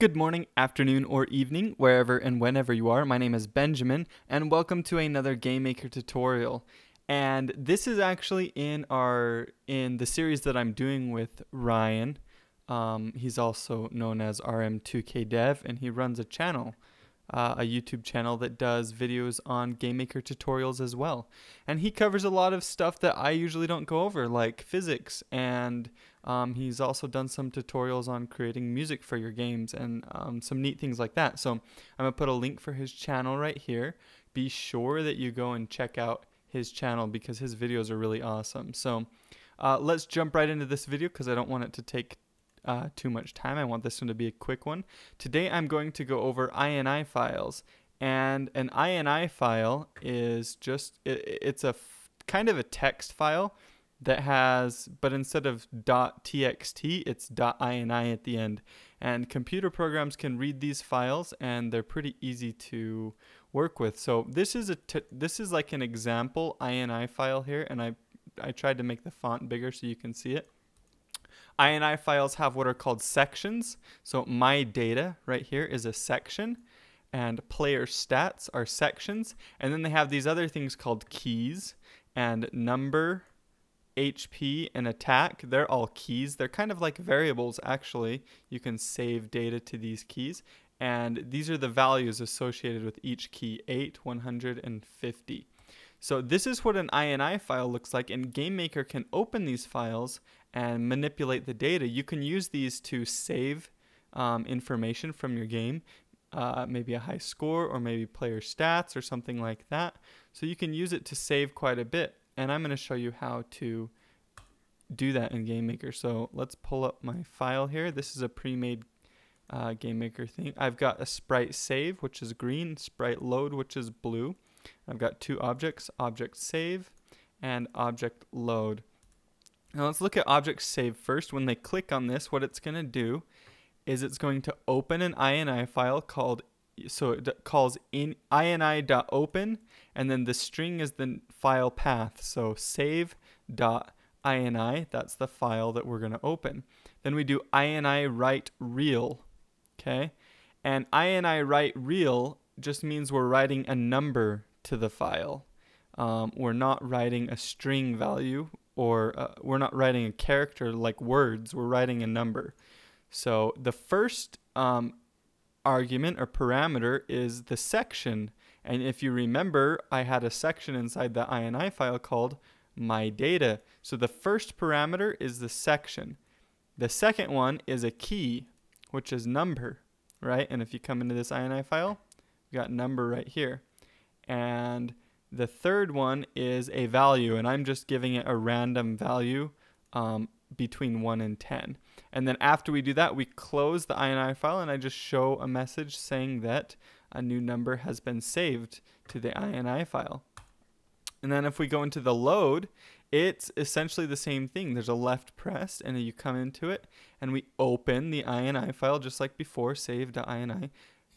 Good morning, afternoon, or evening, wherever and whenever you are. My name is Benjamin, and welcome to another GameMaker tutorial. And this is actually in our in the series that I'm doing with Ryan. Um, he's also known as RM2K Dev, and he runs a channel uh, a YouTube channel that does videos on GameMaker tutorials as well. And he covers a lot of stuff that I usually don't go over, like physics, and um, he's also done some tutorials on creating music for your games and um, some neat things like that. So I'm going to put a link for his channel right here. Be sure that you go and check out his channel because his videos are really awesome. So uh, let's jump right into this video because I don't want it to take uh, too much time. I want this one to be a quick one. Today I'm going to go over INI files. And an INI file is just, it, it's a kind of a text file that has, but instead of .txt, it's .ini at the end. And computer programs can read these files and they're pretty easy to work with. So this is a this is like an example INI file here and I I tried to make the font bigger so you can see it. INI files have what are called sections. So my data right here is a section and player stats are sections. And then they have these other things called keys and number, HP, and attack. They're all keys. They're kind of like variables actually. You can save data to these keys. And these are the values associated with each key 8, 100, and 50. So this is what an INI file looks like and GameMaker can open these files and manipulate the data. You can use these to save um, information from your game, uh, maybe a high score or maybe player stats or something like that. So you can use it to save quite a bit. And I'm going to show you how to do that in GameMaker. So let's pull up my file here. This is a pre-made uh, GameMaker thing. I've got a sprite save, which is green, sprite load, which is blue. I've got two objects, object save and object load. Now let's look at object save first. When they click on this, what it's going to do is it's going to open an ini file called so it calls in ini.open and then the string is the file path. So save.ini, that's the file that we're going to open. Then we do ini write real, okay? And ini write real just means we're writing a number to the file. Um, we're not writing a string value or uh, we're not writing a character like words, we're writing a number. So the first um, argument or parameter is the section. And if you remember, I had a section inside the INI file called my data. So the first parameter is the section. The second one is a key, which is number, right? And if you come into this INI file, we got number right here. And the third one is a value, and I'm just giving it a random value um, between 1 and 10. And then after we do that, we close the INI file, and I just show a message saying that a new number has been saved to the INI file. And then if we go into the load, it's essentially the same thing. There's a left press, and you come into it, and we open the INI file just like before, save.ini,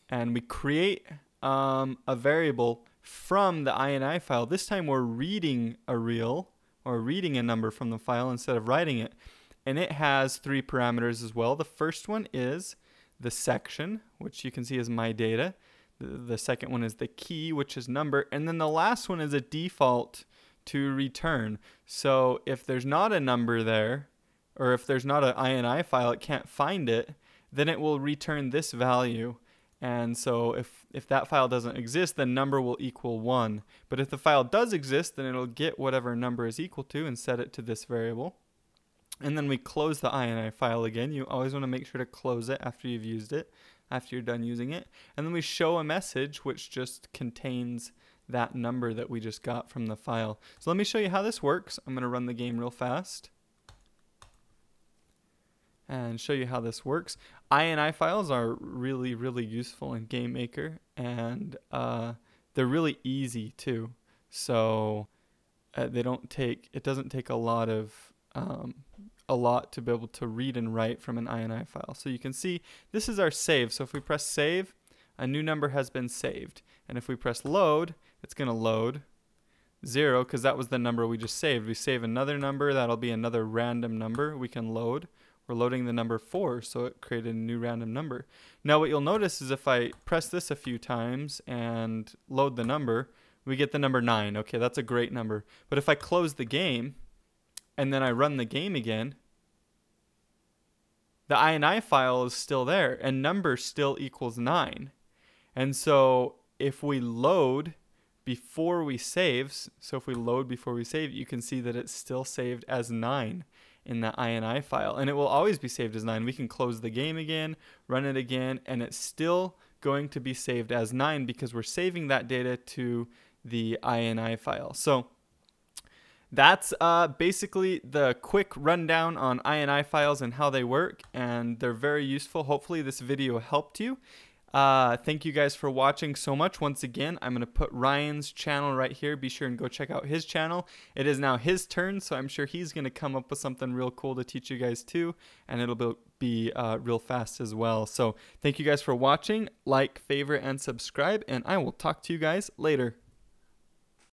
and we create um, a variable from the INI file. This time we're reading a real or reading a number from the file instead of writing it. And it has three parameters as well. The first one is the section, which you can see is my data. The, second one is the key, which is number. And then the last one is a default to return. So if there's not a number there, or if there's not an INI file, it can't find it, then it will return this value. And so if, if that file doesn't exist, then number will equal 1. But if the file does exist, then it'll get whatever number is equal to and set it to this variable. And then we close the INI file again. You always want to make sure to close it after you've used it, after you're done using it. And then we show a message which just contains that number that we just got from the file. So let me show you how this works. I'm going to run the game real fast and show you how this works. INI files are really, really useful in GameMaker, and uh, they're really easy too. So uh, they don't take it doesn't take a lot of um, a lot to be able to read and write from an INI file. So you can see this is our save. So if we press save, a new number has been saved, and if we press load, it's going to load zero because that was the number we just saved. We save another number, that'll be another random number we can load we're loading the number 4, so it created a new random number. Now what you'll notice is if I press this a few times and load the number, we get the number 9. Okay, that's a great number. But if I close the game and then I run the game again, the INI file is still there and number still equals 9. And so if we load before we save, so if we load before we save, you can see that it's still saved as 9 in the INI file. And it will always be saved as 9. We can close the game again, run it again, and it's still going to be saved as 9 because we're saving that data to the INI file. So that's uh, basically the quick rundown on INI files and how they work, and they're very useful. Hopefully this video helped you. Uh, thank you guys for watching so much. Once again, I'm going to put Ryan's channel right here. Be sure and go check out his channel. It is now his turn, so I'm sure he's going to come up with something real cool to teach you guys too, and it'll be, uh, real fast as well. So thank you guys for watching. Like, favorite, and subscribe, and I will talk to you guys later.